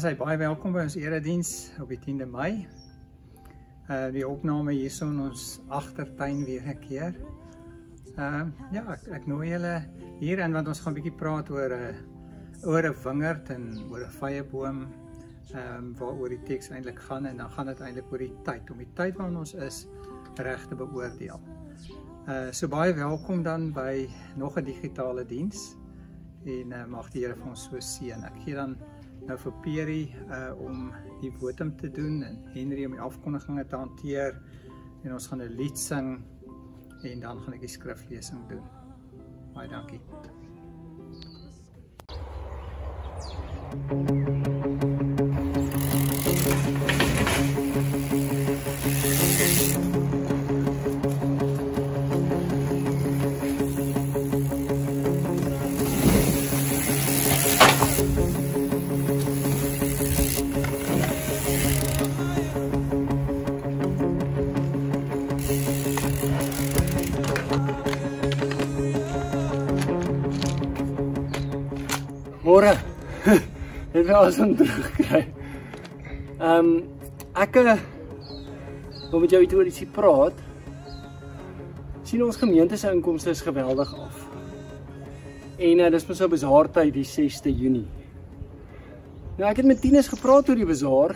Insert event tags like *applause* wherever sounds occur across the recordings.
Nogmaals hy baie welkom by ons erediens op die 10de Mei. Uh die opname hierso in ons agtertuin weer 'n keer. Uh ja, ek, ek nooi julle hier in want ons gaan 'n bietjie praat oor 'n uh, oor 'n wingerd en oor 'n vyeboom. Ehm um, waaroor die teks eintlik gaan en dan gaan dit eintlik oor die tyd om die tyd waarin ons is reg te beoordeel. Uh so baie welkom dan by nog 'n digitale diens en uh, mag die Here vir ons so seën. Ek gee dan nou vir Peri uh om die wotum te doen en Henry om die afkondiginge te hanteer en ons gaan 'n lied sing en dan gaan ek die skriflesing doen. Baie dankie. Thank you. Was om terugkry. Ehm um, ek eh, wil met jou iets oor ietsie praat. sien ons gemeente se inkomste is geweldig af. En uh, dis mos so besaar tyd die 6de Junie. Nou ek het met Tinus gepraat oor die bazaar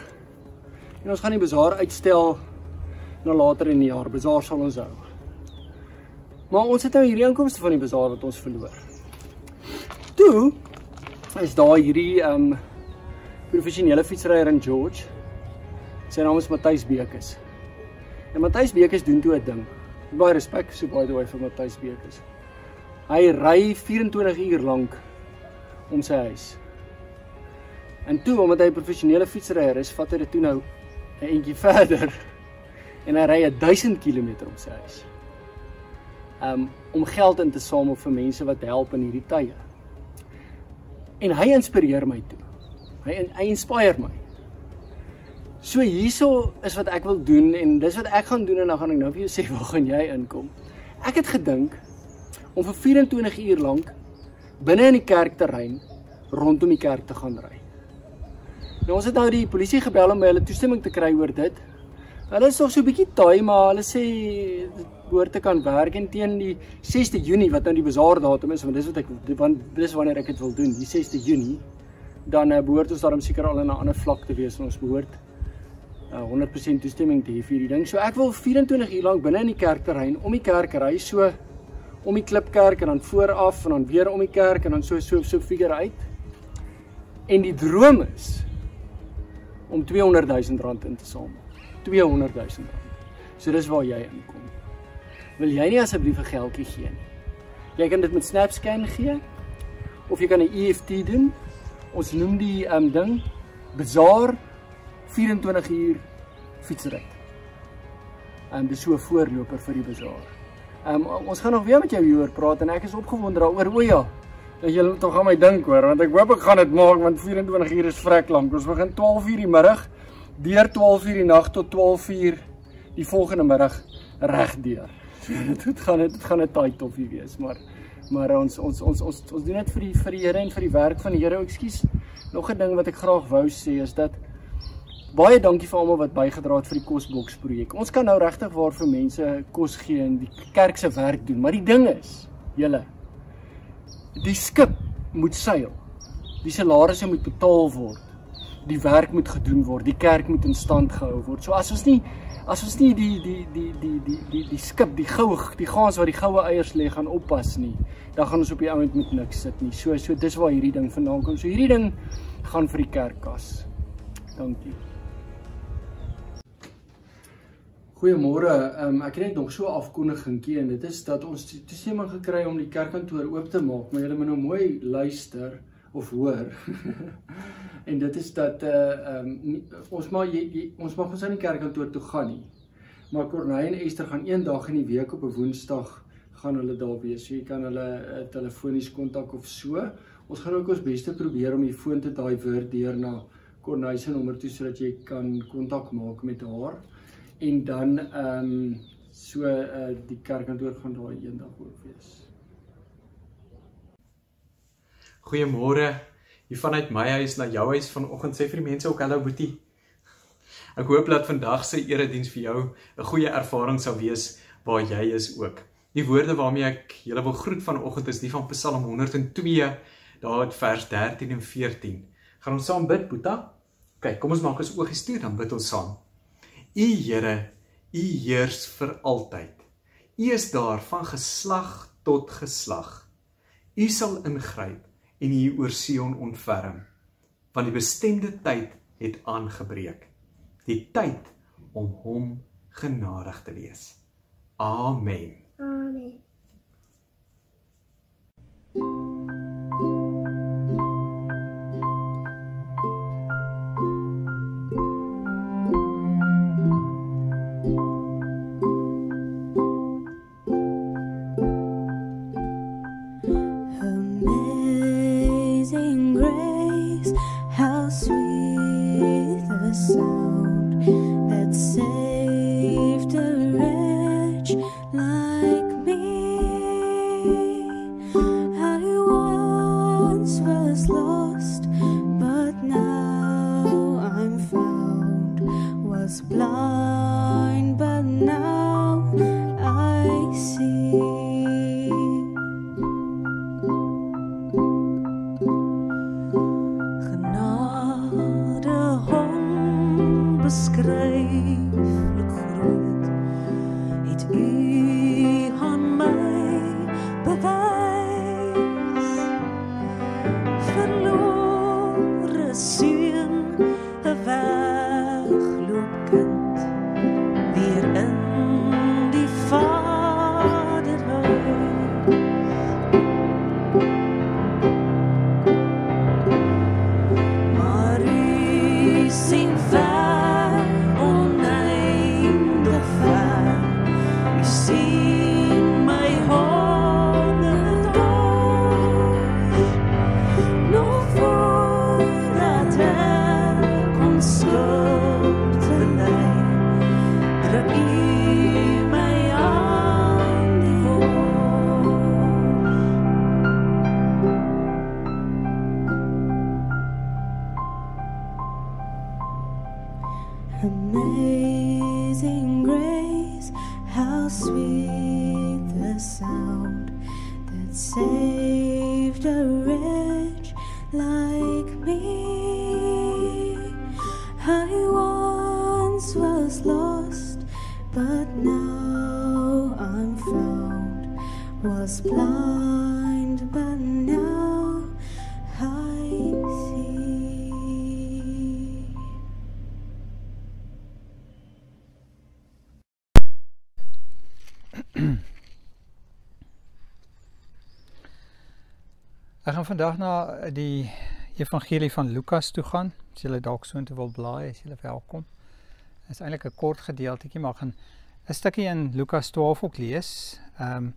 en ons gaan die bazaar uitstel na later in die jaar. Bazaar sal ons hou. Maar ons het nou hierdie inkomste van die bazaar wat ons verloor. Toe is daar hierdie um professionele fietsryer in George. Sy naam is Matthys Bekes. En Matthys Bekes doen toe 'n ding. Baie respek so baie toe vir Matthys Bekes. Hy ry 24 uur lank om sy huis. En toe omdat hy 'n professionele fietsryer is, vat hy dit toe nou 'n entjie *laughs* verder en hy ry 1000 km om sy huis. Um om geld in te samel vir mense wat help in hierdie tye en hy inspireer my toe. Hy hy inspireer my. So hierso is wat ek wil doen en dis wat ek gaan doen en dan gaan ek nou vir jou *laughs* sê waar gaan jy inkom. Ek het gedink om vir 24 uur lank binne in die kerkterrein rondom die kerk te gaan ry. Nou ons het nou die polisie gebel om hulle toestemming te kry oor dit. Hulle is nog so 'n bietjie taai, maar hulle sê behoort te kan werk en teen die 6de Junie wat nou die bazaar datum is, want dis wat ek want dis wanneer ek dit wil doen, die 6de Junie, dan uh, behoort ons daarom seker al in 'n ander vlak te wees en ons behoort uh, 100% toestemming te hê vir hierdie ding. So ek wil 24 uur lank binne in die kerkterrein om die kerk ry, so om die klipkerk en dan vooraf en dan weer om die kerk en dan so so so figure uit. En die droom is om 200 000 rand in te samel. 200 000 rand. So dis waar jy inkom. Wil jy nie asseblief 'n geldjie gee nie? Jy kan dit met SnapScan gee of jy kan 'n EFT doen. Ons noem die um ding Bazaar 24 uur fietsry. En dis so 'n voorloper vir die bazaar. Um ons gaan nog weer met jou hieroor praat en ek is opgewonde daaroor. O ja. Dat jy tog aan my dink hoor want ek hoop ek gaan dit maak want 24 uur is vrek lank. Ons begin 12 uur die middag deur 12 uur die nag tot 12 uur die volgende middag reg deur. *laughs* dit gaan dit gaan 'n taai toffie wees, maar maar ons ons ons ons ons doen dit vir die vir die Here en vir die werk van die Here. Ekskuus. Nog 'n ding wat ek graag wou sê is dat baie dankie vir almal wat bygedra het vir die kosboks projek. Ons kan nou regtig waar vir mense kos gee en die kerk se werk doen, maar die ding is, julle die skip moet seil. Die salarisse moet betaal word. Die werk moet gedoen word. Die kerk moet in stand gehou word. So as ons nie as ons nie die die die die die die die skip, die goue, die gaans wat die goue eiers lê gaan oppas nie, dan gaan ons op die ouend met niks sit nie. So so dis waar hierdie ding vandaan kom. So hierdie ding gaan vir die kerkkas. Dankie. Goeiemôre. Um, ek het net nog so afkondigingkie en dit is dat ons toestemming gekry om die kerkkantoor oop te maak, maar julle moet nou mooi luister of hoor. *laughs* en dit is dat uh um, ons maar jy, jy, ons mag ons aan die kerkkantoor toe gaan nie. Maar Corneille en Esther gaan een dag in die week op 'n Woensdag gaan hulle daar wees. So jy kan hulle uh, telefonies kontak of so. Ons gaan ook ons beste probeer om die foon te daai woord deur na Corneille se nommer toe sodat jy kan kontak maak met haar. En dan ehm um, so uh die kerkkantoor gaan daar eendag ook wees. Goeiemôre hier vanuit my huis na jou huis vanoggend sê vir die mense ook hallo Boetie. Ek hoop dat vandag se erediens vir jou 'n goeie ervaring sal wees waar jy is ook. Die woorde waarmee ek julle wil groet vanoggend is die van Psalm 102 daar uit vers 13 en 14. Gaan ons saam bid, Boeta? Kyk, kom ons maak ons oë gestuur dan bid ons saam. U Here, U heers vir altyd. U is daar van geslag tot geslag. U sal ingryp en U oor Sion ontferm. Want die bestemde tyd het aangebreek. Die tyd om hom genadig te wees. Amen. Amen. Sound Was blind, but now I see. Ek gaan vandag na die evangelie van Lukas toe gaan. As julle dalk so intoe wil blaai, is julle welkom. Is eintlik 'n kort gedeeltjie, maar gaan 'n stukkie in Lukas 12 ook lees. Ehm um,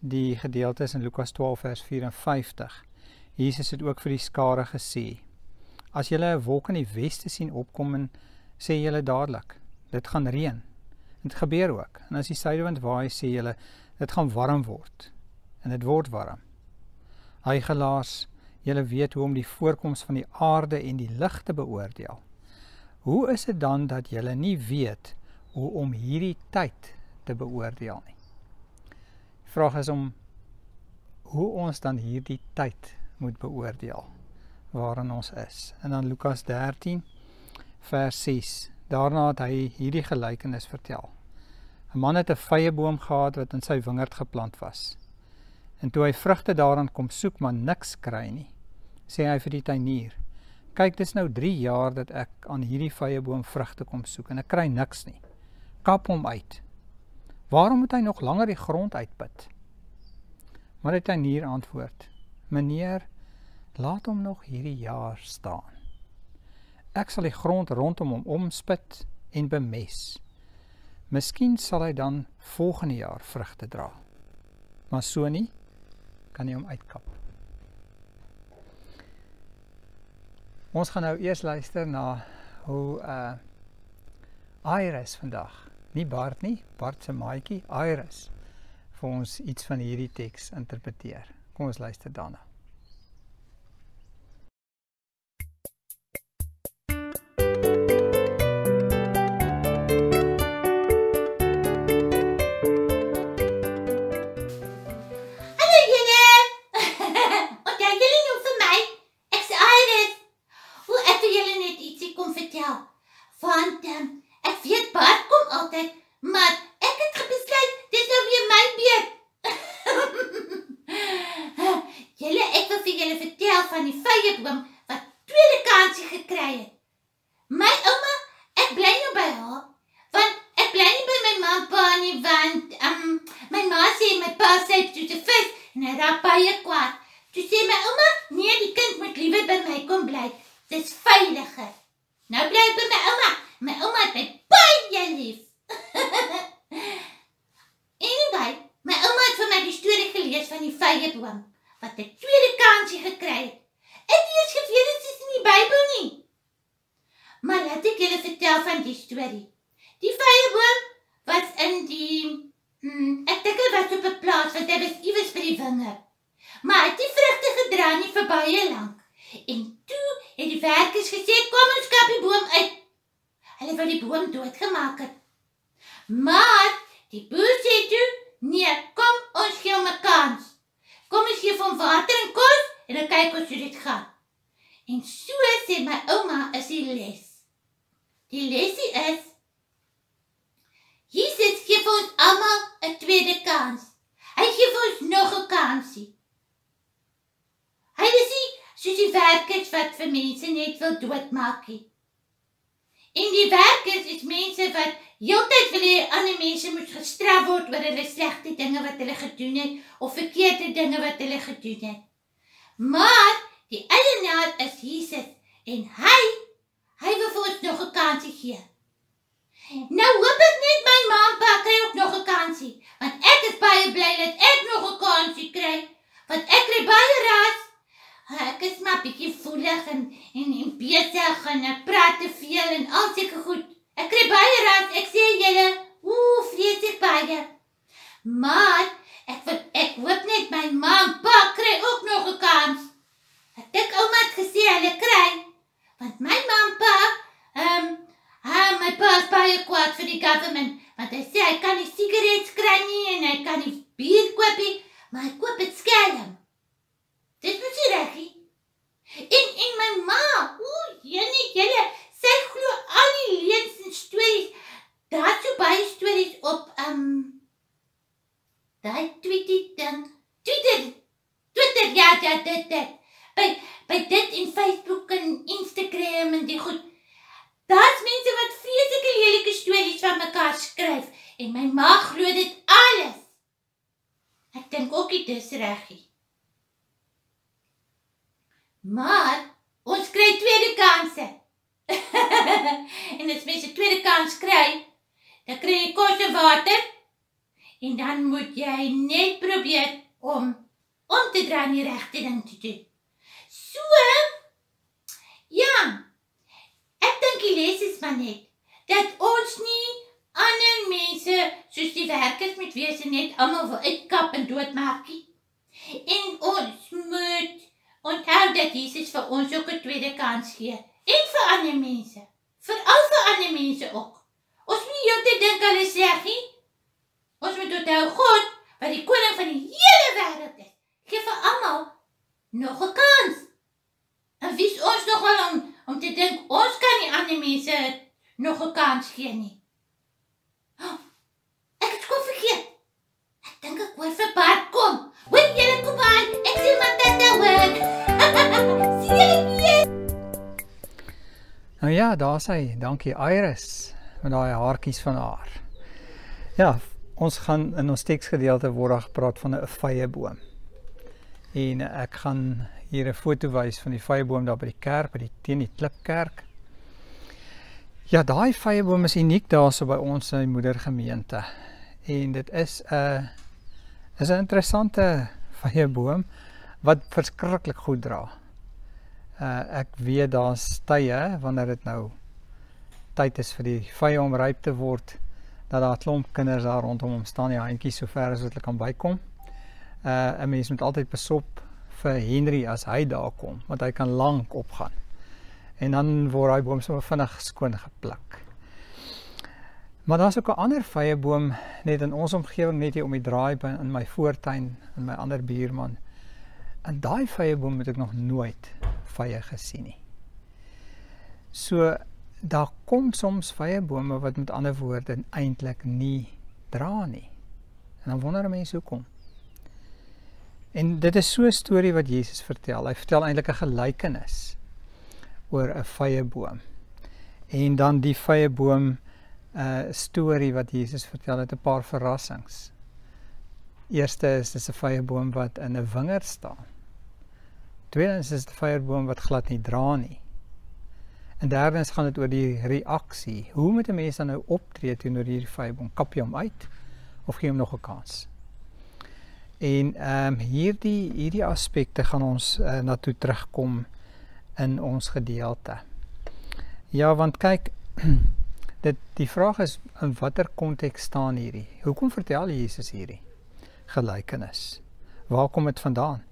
die gedeelte is in Lukas 12 vers 54. Jesus het ook vir die skare gesê: As julle 'n wolk in die weste sien opkom en sê julle dadelik, dit gaan reën. Dit gebeur ook. En as die suidewind waai, sê julle, dit gaan warm word. En dit word warm. Hy gelaas, julle weet hoe om die voorkoms van die aarde en die lig te beoordeel. Hoe is dit dan dat julle nie weet hoe om hierdie tyd te beoordeel nie? Vraag is om hoe ons dan hierdie tyd moet beoordeel waarin ons is. En dan Lukas 13 vers 6. Daarna het hy hierdie gelykenis vertel. 'n Man het 'n vyeboom gehad wat in sy wingerd geplant was. En toe hy vrugte daaraan kom soek, maar niks kry nie, sê hy vir die tuinier: "Kyk, dis nou 3 jaar dat ek aan hierdie vyeboom vrugte kom soek en ek kry niks nie. Kap hom uit. Waarom moet hy nog langer die grond uitput?" Maar die tuinier antwoord: "Meneer, laat hom nog hierdie jaar staan. Ek sal die grond rondom hom omspit en bemes. Miskien sal hy dan volgende jaar vrugte dra. Maar so nie kan jy hom uitkap. Ons gaan nou eers luister na hoe uh Iris vandag, nie Bart nie, Bart se maatjie Iris vir ons iets van hierdie teks interpreteer. Kom ons luister daarna. Die vyeboom was in die hmm, ek dink dit was op 'n plaas want hy was iewers by die wingerd. Maar hy het die vrugte gedra nie vir baie lank. En toe het die werkers gesê kom ons kap die boom uit. Hulle wou die boom doodgemaak het. Maar die boer sê toe, nee, kom ons gee hom 'n kans. Kom ons gee hom water en kos en dan kyk ons hoe dit gaan. En so sê my ouma is die les. Die lesie is vir ons almal 'n tweede kans. Hy gee vir ons nog 'n kansie. Hy is nie soos die werkers wat vir mense net wil doodmaak nie. En die werkers is mense wat heeltyd wil hê ander mense moet gestraf word oor hulle slegte dinge wat hulle gedoen het of verkeerde dinge wat hulle gedoen het. Maar die eienaar is Jesus en hy hy wil vir ons nog 'n kansie gee. Nou hoop ek net my ma en pa kry ook nog 'n kansie, want ek is baie bly dat ek nog 'n kansie kry, want ek kry baie raas. Ek is maar bietjie voelig en en, en besig en ek praat te veel en al seker goed. Ek kry baie raas, ek sê julle, ooh, vreeslik baie. Maar ek wil ek hoop net my ma en pa kry ook nog 'n kans. Ek dink ouma het gesê hulle kry, want my ma en pa, ehm um, Ha, my pa is baie kwaad vir die government, want hy sê hy kan nie sigarette kry nie en hy kan nie bier koop nie, maar hy koop dit skelm. Dis mos nie reg nie. En en my ma, ooh, jene, julle, sy glo al die leuns en stories. Daar's so baie stories op um daai Twitter ding. Twitter. Twitter ja, ja, dit dit. By by dit en Facebook en Instagram en die goed. Daar's mense wat vreeslike lelike stories van mekaar skryf en my ma glo dit alles. Ek dink ook dit is reg nie. Maar ons kry tweede kansse. *laughs* en as mens 'n tweede kans kry, dan kry jy kos en water. En dan moet jy net probeer om om te dra en die regte ding te doen. So ja. Les is maar net dat ons nie ander mense soos die werkers met wie se net almal wil uitkap en doodmaak nie. En ons moet onthou dat Jesus vir ons ook 'n tweede kans gee en vir ander mense. Veral vir ander mense ook. Ons moet nie heeltyd dink hulle sleg nie. Ons moet onthou God, wat die koning van die hele wêreld is, gee vir almal nog 'n kans. En wie is ons nog al om om te dink ons kan nie ander mense nog 'n kans gee nie. Oh, ek het kom vergeet. Ek dink ek hoor vir Bart kom. Hoor julle kom sien maar dit nou hoor. Sien julle weer? Nou ja, daar's hy. Dankie Iris met daai haartjies van haar. Ja, ons gaan in ons teksgedeelte word daar gepraat van 'n vyeboom. En ek gaan hier 'n foto wys van die vyeboom daar by die kerk, by die teen die klipkerk. Ja, daai vyeboom is uniek daarso by ons in die moedergemeente. En dit is 'n is 'n interessante vyeboom wat verskriklik goed dra. Uh ek weet daar's tye wanneer dit nou tyd is vir die vye om ryp te word dat daar 'n klomp kinders daar rondom hom staan, die handjies so ver as wat hulle kan bykom. Uh 'n mens moet altyd besop vir Henry as hy daar kom, want hy kan lank opgaan. En dan word daai boom sommer vinnig skoon gepluk. Maar daar's ook 'n ander vyeboom net in ons omgewing net hier om die draai by in my voortuin en my ander buurman. En daai vyeboom het ek nog nooit vye gesien nie. So daar kom soms vyebome wat met ander woorde eintlik nie dra nie. En dan wonder mense hoekom. En dit is so 'n storie wat Jesus vertel. Hy vertel eintlik 'n gelykenis oor 'n vyeboom. En dan die vyeboom 'n uh, storie wat Jesus vertel het 'n paar verrassings. Eerste is dis 'n vyeboom wat in 'n wingerd staan. Tweedens is dit 'n vyeboom wat glad nie dra nie. En derdens gaan dit oor die reaksie. Hoe moet 'n mens dan nou optree teenoor hierdie vyeboom? Kap jy hom uit of gee hom nog 'n kans? En ehm um, hierdie hierdie aspekte gaan ons uh, na toe terugkom in ons gedeelte. Ja, want kyk, *clears throat* dit die vraag is in watter konteks staan hierdie? Hoekom vertel Jesus hierdie gelykenis? Waar kom dit vandaan?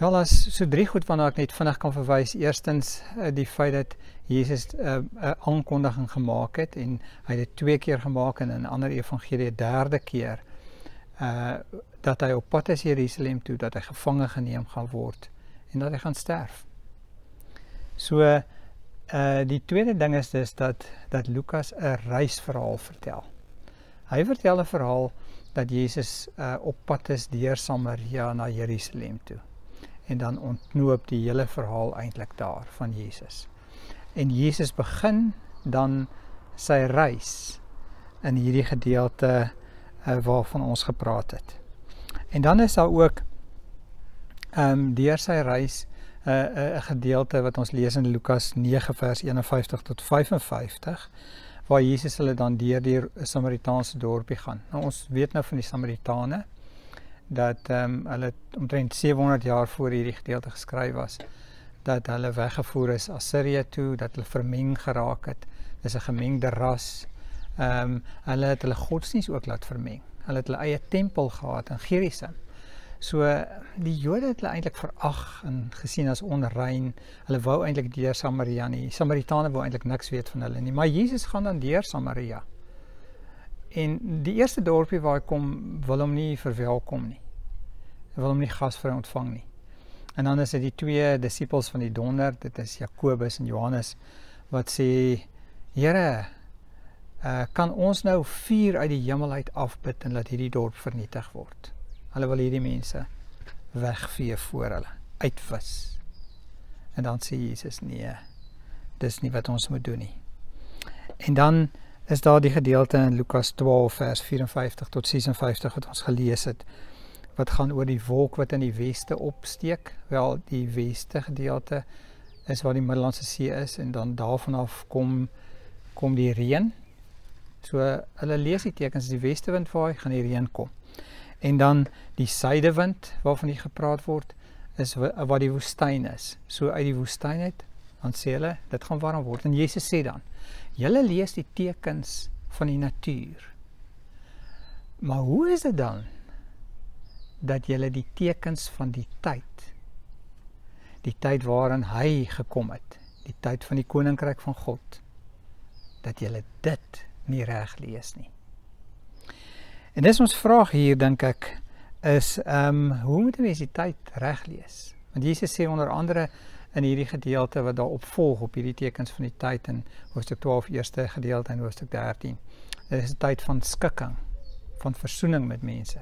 Wel as so drie goed waarna ek net vinnig kan verwys. Eerstens eh, die feit dat Jesus eh, 'n uh, aankondiging gemaak het en hy het dit twee keer gemaak en in 'n ander evangelie 'n derde keer uh dat hy op pad is Jerusalem toe dat hy gevange geneem gaan word en dat hy gaan sterf. So uh die tweede ding is dus dat dat Lukas 'n reisverhaal vertel. Hy vertel 'n verhaal dat Jesus uh op pad is deur Samaria na Jerusalem toe. En dan ontknoop die hele verhaal eintlik daar van Jesus. En Jesus begin dan sy reis in hierdie gedeelte uh, waarvan ons gepraat het. En dan is daar ook ehm um, deur sy reis 'n uh, 'n uh, gedeelte wat ons lees in Lukas 9 vers 51 tot 55 waar Jesus hulle dan deur die Samaritaanse dorpie gaan. Nou ons weet nou van die Samaritane dat ehm um, hulle omtrent 700 jaar voor hierdie gedeelte geskryf was dat hulle weggevoer is Assirië toe, dat hulle vermeng geraak het. Dis 'n gemengde ras. Ehm um, hulle het hulle godsdiens ook laat vermeng. Hulle het hulle eie tempel gehad in Gerizim. So die Jode het hulle eintlik verag en gesien as onrein. Hulle wou eintlik deur Samaria nie. Samaritane wou eintlik niks weet van hulle nie. Maar Jesus gaan dan deur Samaria. En die eerste dorpie waar hy kom, wil hom nie verwelkom nie. Hy wil hom nie gasvry ontvang nie. En dan is dit die twee disippels van die donder, dit is Jakobus en Johannes wat sê: "Here, uh, kan ons nou vuur uit die hemel uit afbid en laat hierdie dorp vernietig word?" Hulle wil hierdie mense wegvee voor hulle, uitwis. En dan sê Jesus: "Nee. Dis nie wat ons moet doen nie." En dan is daar die gedeelte in Lukas 12 vers 54 tot 56 wat ons gelees het wat gaan oor die wolk wat in die weste opsteek. Wel, die weste gedeelte is waar die Middellandse See is en dan daarvan af kom kom die reën. So hulle lees die tekens as die weste wind vaai, gaan die reën kom. En dan die suidewind waarvan hier gepraat word is wat die woestyn is. So uit die woestyn uit dan sê hulle dit gaan warm word en Jesus sê dan: "Julle lees die tekens van die natuur. Maar hoe is dit dan dat julle die tekens van die tyd die tyd waarin hy gekom het, die tyd van die koninkryk van God, dat julle dit nie reg lees nie?" En dis ons vraag hier dink ek is ehm um, hoe moet 'n mens die tyd reg lees? Want Jesus sê onder andere in hierdie gedeelte wat daarop volg op hierdie tekens van die tyd in hoofstuk 12 eerste gedeelte en hoofstuk 13. Dit is 'n tyd van skikking, van versoening met mense.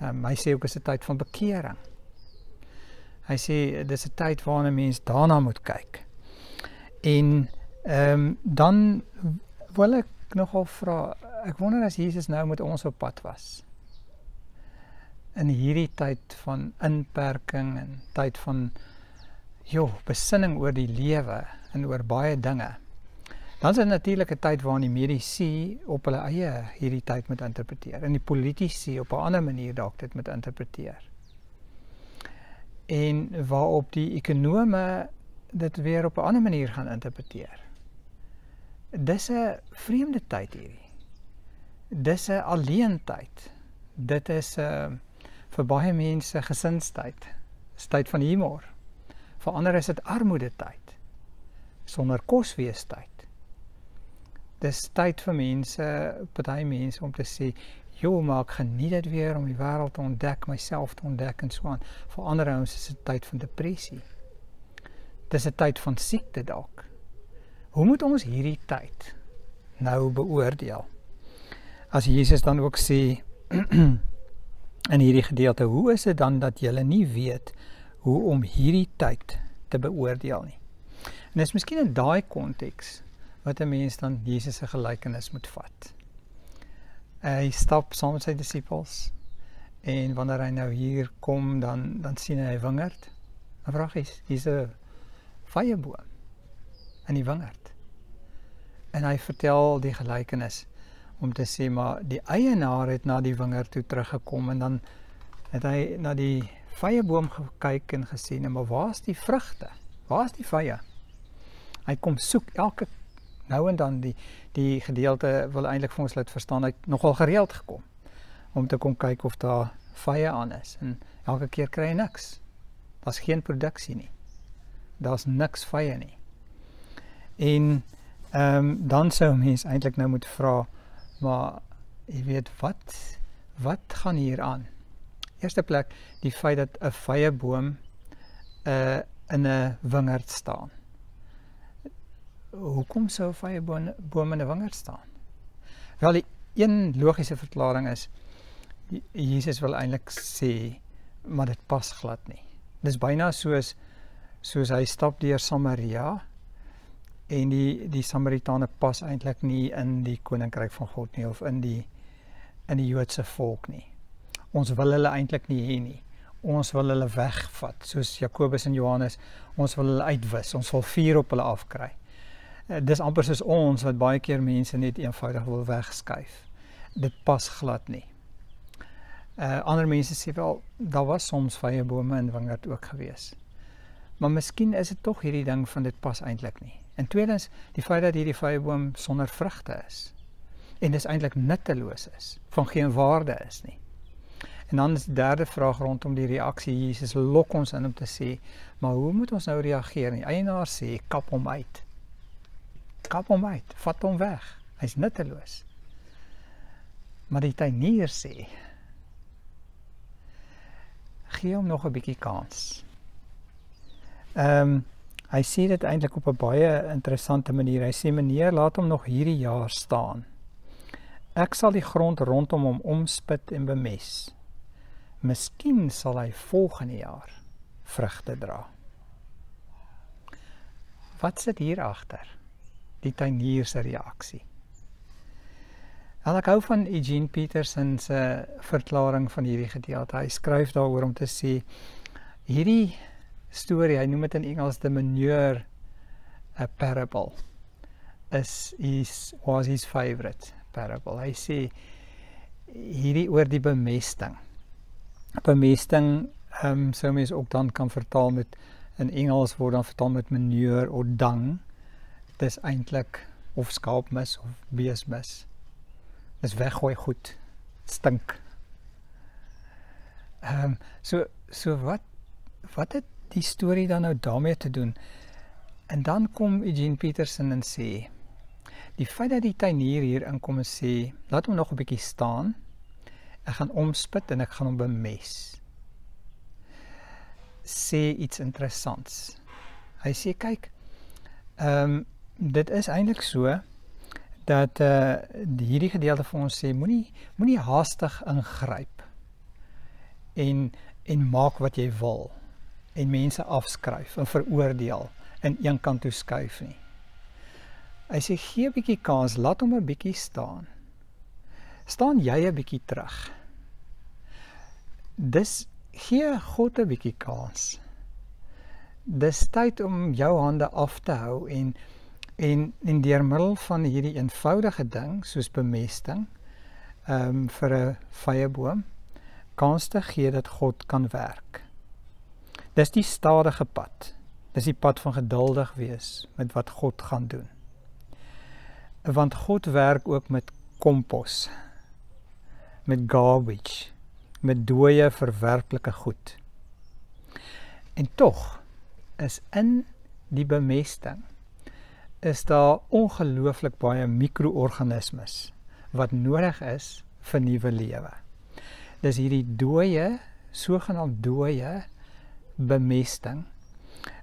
Ehm um, hy sê ook is 'n tyd van bekering. Hy sê dis 'n tyd waarna mense daarna moet kyk. En ehm um, dan wil ek nogal vra ek wonder as Jesus nou met ons op pad was. In hierdie tyd van inperking en tyd van jo besinning oor die lewe en oor baie dinge dan is dit natuurlik 'n tyd waarin die medisy op hulle eie hierdie tyd moet interpreteer en die politici op 'n ander manier dalk dit moet interpreteer. En waarop die ekonome dit weer op 'n ander manier gaan interpreteer dis 'n vreemde tyd hierdie. Dis 'n alleen tyd. Dit is 'n uh, vir baie mense gesinstyd. Dis tyd van humor. Vir ander is dit armoede tyd. Sonder kos wees tyd. Dis tyd vir mense, party mense om te sê, "Jo, maar ek geniet dit weer om die wêreld te ontdek, myself te ontdek en so aan." Vir ander ouens is dit tyd van depressie. Dis 'n tyd van siekte dalk Hoe moet ons hierdie tyd nou beoordeel? As Jesus dan ook sê *clears throat* in hierdie gedeelte, hoe is dit dan dat julle nie weet hoe om hierdie tyd te beoordeel nie? En dis miskien in daai konteks wat 'n mens dan Jesus se gelykenis moet vat. Hy stap saam met sy disippels en wanneer hy nou hier kom dan dan sien hy 'n wingerd. En vra hy, hier's 'n vyeboom in die wingerd. En hy vertel die gelykenis om te sê maar die eienaar het na die wingerd toe teruggekom en dan het hy na die vyeboom gekyk en gesê, "Nee, maar waar's die vrugte? Waar's die vye?" Hy kom soek elke nou en dan die die gedeelte wil eintlik vir ons laat verstaan hy nogal gereeld gekom om te kom kyk of daar vye aan is en elke keer kry hy niks. Daar's geen produksie nie. Daar's niks vye nie. En ehm um, dan sou mens eintlik nou moet vra maar jy weet wat wat gaan hier aan? Eerste plek die feit dat 'n vyeboom uh in 'n wingerd staan. Hoekom sou 'n vyeboom in 'n wingerd staan? Wel, die een logiese verklaring is Jesus wil eintlik sê maar dit pas glad nie. Dis byna soos soos hy stap deur Samaria en die die Samaritane pas eintlik nie in die koninkryk van God nie of in die in die Joodse volk nie. Ons wil hulle eintlik nie hê nie. Ons wil hulle wegvat soos Jakobus en Johannes. Ons wil hulle uitwis. Ons wil vuur op hulle afkry. Eh, dis amper soos ons wat baie keer mense net eenvoudig wil wegskuif. Dit pas glad nie. Uh ander mense sê wel daar was soms vrye bome in wingerd ook gewees. Maar miskien is dit tog hierdie ding van dit pas eintlik nie. En tweedens, die feit dat hierdie vyeboom sonder vrugte is en dis eintlik nutteloos is, van geen waarde is nie. En dan is die derde vraag rondom die reaksie Jesus lok ons in om te sê, maar hoe moet ons nou reageer? Die eienaar sê, kap hom uit. Kap hom uit, vat hom weg. Hy's nutteloos. Maar die tuinier sê, gee hom nog 'n bietjie kans. Ehm um, Hy sê dit eintlik op 'n baie interessante manier. Hy sê meneer, laat hom nog hierdie jaar staan. Ek sal die grond rondom hom omspit en bemes. Miskien sal hy volgende jaar vrugte dra. Wat sit hier agter? Die tuinier se reaksie. En ek hou van Eugene Peterson se verklaring van hierdie gedeelte. Hy skryf daaroor om te sê hierdie storie, hy noem dit in Engels the manure a parable is is was his favorite parable. Hy sê hierdie oor die bemesting. Bemesting ehm um, sou mens ook dan kan vertaal met in Engels word dan vertaal met manure of dung. Dis eintlik of skaapmis of beesmis. Dis weggooi goed. Stink. Ehm um, so so wat wat het die storie dan nou daarmee te doen? En dan kom Eugene Peterson en sê die feit dat die tuinier hier inkom en sê laat hom nog 'n bietjie staan. Ek gaan omspit en ek gaan hom bemes. Sê iets interessants. Hy sê kyk, ehm um, dit is eintlik so dat eh uh, hierdie gedeelte vir ons sê moenie moenie haastig ingryp en en maak wat jy wil en mense afskryf en veroordeel in een kant toe skuif nie. Hy sê gee 'n bietjie kans, laat hom 'n bietjie staan. Staan jy 'n bietjie terug. Dis gee God 'n bietjie kans. Dis tyd om jou hande af te hou en en in deur middel van hierdie eenvoudige ding soos bemesting ehm um, vir 'n vyeboom kans te gee dat God kan werk. Dis die stadige pad. Dis die pad van geduldig wees met wat God gaan doen. Want God werk ook met kompos. Met garbage, met dooie verwerplike goed. En tog is in die bemesting is daar ongelooflik baie mikroorganismes wat nodig is vir nuwe lewe. Dis hierdie dooie, sogenaamd dooie bemesting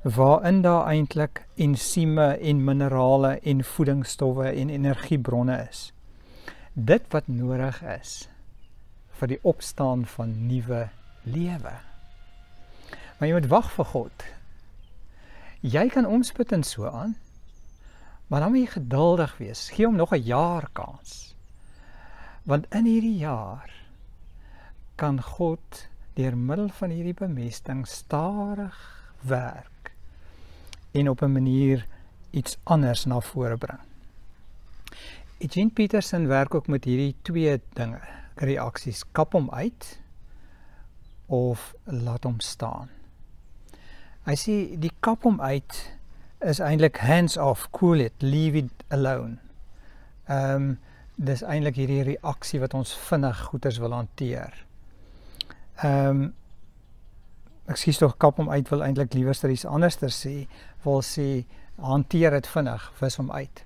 waarin daar eintlik ensieme en minerale en voedingsstowwe en energiebronne is. Dit wat nodig is vir die opstaan van nuwe lewe. Maar jy moet wag vir God. Jy kan omspit en so aan. Maar dan moet jy geduldig wees. Gee hom nog 'n jaar kans. Want in hierdie jaar kan God deur middel van hierdie bemesting stadig werk en op 'n manier iets anders na vore bring. Eugene Peterson werk ook met hierdie twee dinge, reaksies: kap hom uit of laat hom staan. Hy sê die kap hom uit is eintlik hands off, cool it, leave it alone. Ehm um, dis eintlik hierdie reaksie wat ons vinnig goeters wil hanteer. Ehm um, ekskuus tog kap hom uit wil eintlik liewerster iets anderster sê, wil sê hanteer dit vinnig, vis hom uit.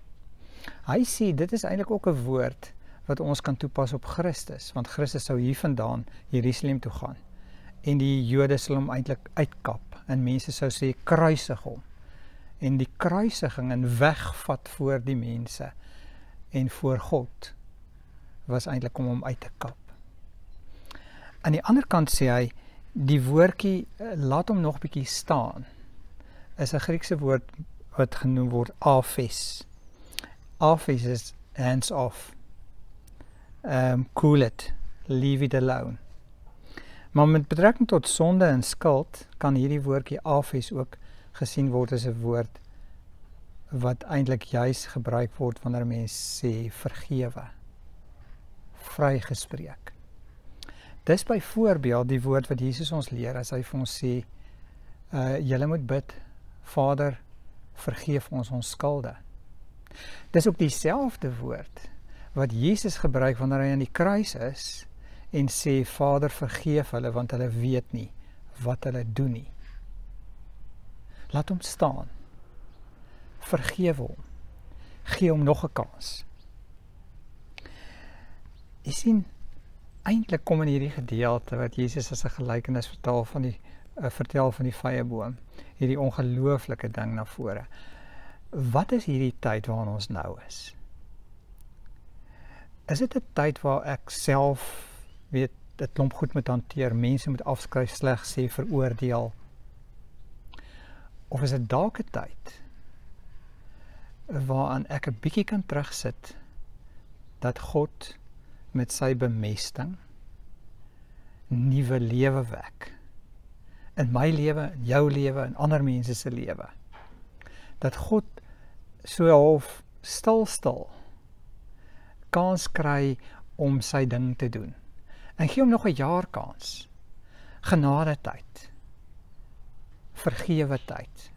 Hy sê dit is eintlik ook 'n woord wat ons kan toepas op Christus, want Christus sou hiervandaan Jerusalem toe gaan en die Jode sal hom eintlik uitkap en mense sou sê kruisig hom. En die kruisiging en wegvat voor die mense en voor God was eintlik om hom uit te kap. Aan die ander kant sê hy die woordjie eh, laat hom nog bietjie staan is 'n Griekse woord wat genoem word afes. Afes is hands off. Um cool it, leave it alone. Maar met betrekking tot sonde en skuld kan hierdie woordjie afes ook gesien word as 'n woord wat eintlik juis gebruik word wanneer mense sê vergewe. Vrygespreek. Dis byvoorbeeld die woord wat Jesus ons leer as hy vir ons sê uh julle moet bid Vader vergeef ons ons skulde. Dis ook dieselfde woord wat Jesus gebruik wanneer hy aan die kruis is en sê Vader vergeef hulle want hulle weet nie wat hulle doen nie. Laat hom staan. Vergeef hom. Gee hom nog 'n kans. Jy sien eintlik kom in hierdie gedeelte wat Jesus as 'n gelykenis vertel van die uh, vertel van die vyeboom, hierdie ongelooflike ding na vore. Wat is hierdie tyd waarin ons nou is? Is dit 'n tyd waar ek self weet dit klomp goed met hanteer, mense met afskryf sleg sê veroordeel? Of is dit dalk 'n tyd waaraan ek 'n bietjie kan terugsit dat God met sy bemesting nuwe lewe wek in my lewe, in jou lewe en ander mense se lewe. Dat God so half stil stil kans kry om sy ding te doen. En gee hom nog 'n jaar kans. Genade tyd. Vergewe tyd.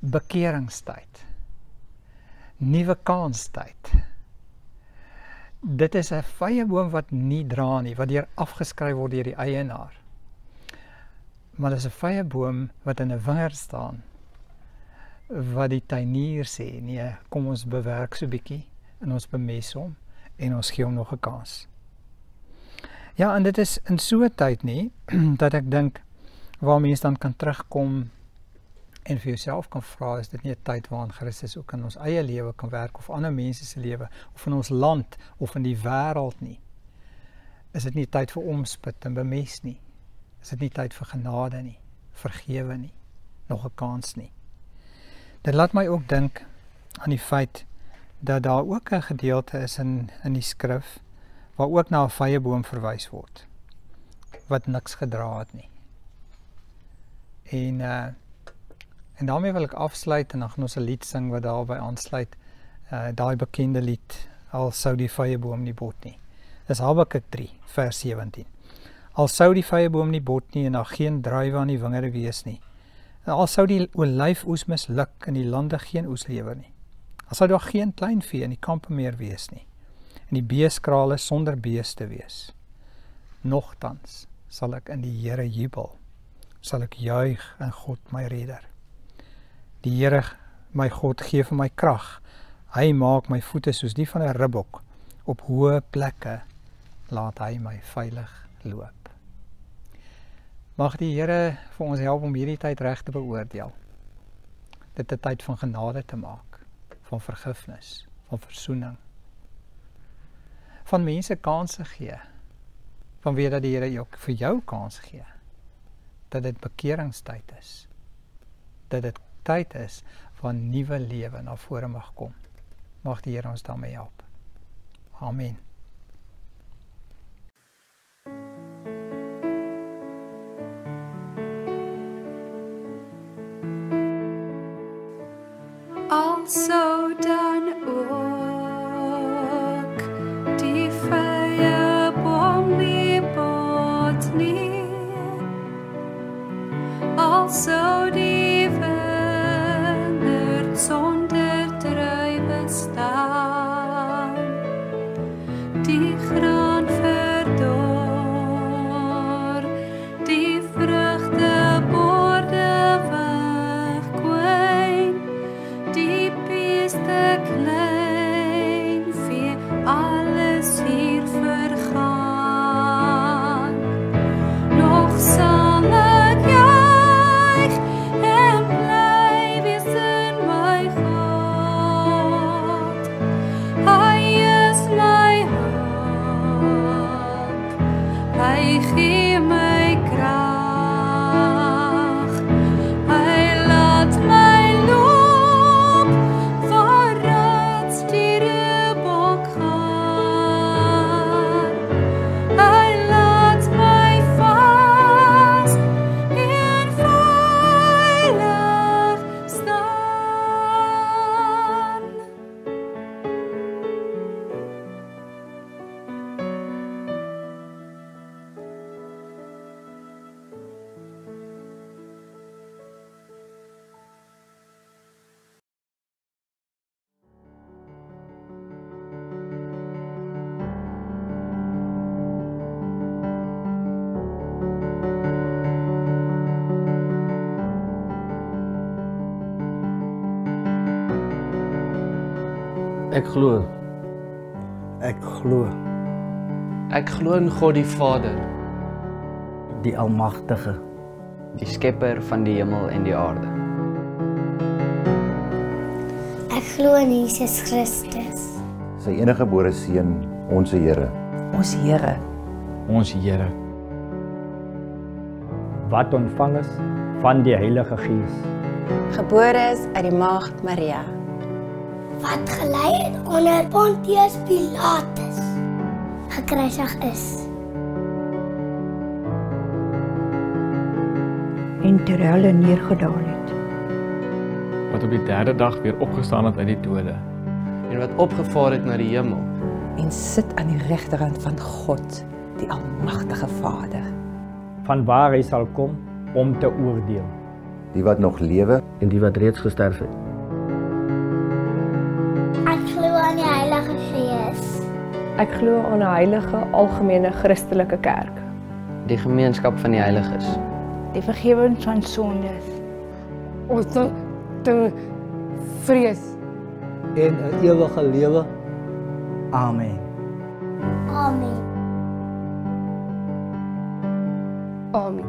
Bekeringstyd. Nuwe kans tyd dit is 'n vrye boom wat nie dra nie, wat deur afgeskryf word deur die eienaar. Maar dis 'n vrye boom wat in 'n wingerd staan wat die tuinier sê, nee, kom ons bewerk so bietjie en ons bemes hom en ons gee hom nog 'n kans. Ja, en dit is in so 'n tyd nie *clears throat* dat ek dink waar mense dan kan terugkom en vir jouself kan vra is dit nie 'n tyd waarin Christus ook in ons eie lewe kan werk of ander mense se lewe of in ons land of in die wêreld nie. Is dit nie tyd vir omspit en bemes nie? Is dit nie tyd vir genade nie? Vergewe nie? Nog 'n kans nie? Dit laat my ook dink aan die feit dat daar ook 'n gedeelte is in in die skrif waar ook na 'n vyeboom verwys word wat niks gedra het nie. En uh En daarmee wil ek afsluit en dan gaan ons 'n lied sing wat daarbey aansluit. Uh daai bekende lied Al sou die vyeboom nie bot nie. Dis Habakuk 3 vers 17. Al sou die vyeboom nie bot nie en daar geen druiwe aan die wingerde wees nie. En al sou die olyfoes misluk en die lande geen oes lewer nie. Al sou daar geen kleinvee in die kampe meer wees nie. En die beeskrale sonder beeste wees. Nogtans sal ek in die Here jubel. Sal ek juig in God my redder. Die Here, my God, gee vir my krag. Hy maak my voete soos die van 'n ribbok. Op hoë plekke laat hy my veilig loop. Mag die Here vir ons help om hierdie tyd reg te beoordeel. dit 'n tyd van genade te maak, van vergifnis, van verzoening. Van mense kansse gee. Van weet dat die Here ook vir jou kans gee. Dat dit bekeringstyd is. Dat dit tyd is van nuwe lewe na vore mag kom. Mag die Here ons daarmee help. Amen. Also dan Ek glo. Ek glo Ek glo in God die Vader, die Almagtige, die skepper van die hemel en die aarde. Ek glo in Jesus Christus. sy eniggebore seun, ons Here. Ons Here, ons Here wat ontvang is van die Heilige Gees, gebore is uit die maagd Maria, Wat gelei het onder Pontius Pilatus. Gekruisig is. en terwyl hy neergedaal het. wat op die derde dag weer opgestaan het uit die dode en wat opgevaar het na die hemel en sit aan die regterhand van God, die almagtige Vader. van waar hy sal kom om te oordeel. Die wat nog lewe en die wat reeds gesterf het. Ek glo aan 'n heilige algemene Christelike kerk. die gemeenskap van die heiliges, Die vergifnis van sondes. Ons te, te vrees en 'n ewige lewe. Amen. Amen. Amen.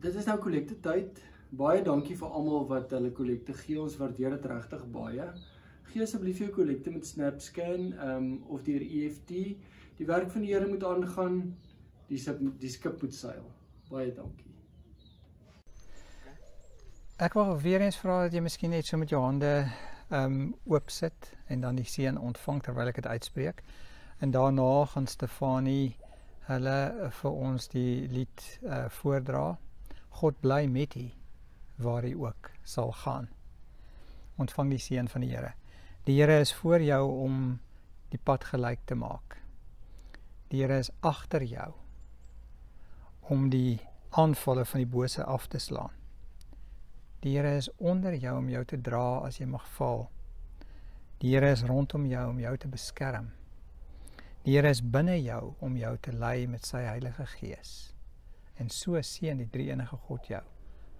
Dit is nou kollekte tyd. Baie dankie vir almal wat hulle kollekte gee. Ons waardeer dit regtig baie. Gee asseblief jou kollekte met SnapScan um, of deur EFT. Die werk van die Here moet aangaan. Die skip die skip moet seil. Baie dankie. Ek wil weer eens vra dat jy miskien net so met jou hande ehm um, oop sit en dan die seën ontvang terwyl ek dit uitspreek. En daarna gaan Stefanie hulle eh, vir ons die lied uh, voordra. God bly met u waar u ook sal gaan. Ontvang die seën van die Here. Die Here is voor jou om die pad gelyk te maak. Die Here is agter jou om die aanvalle van die bose af te slaan. Die Here is onder jou om jou te dra as jy mag val. Die Here is rondom jou om jou te beskerm. Die Here is binne jou om jou te lei met sy Heilige Gees. En so seën die drie enige God jou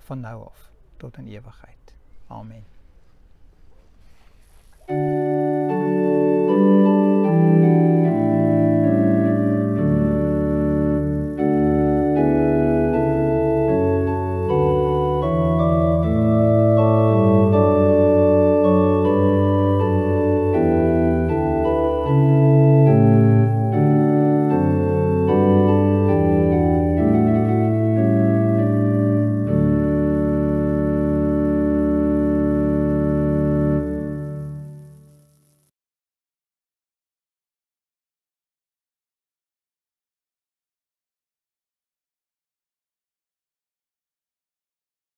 van nou af tot in ewigheid. Amen.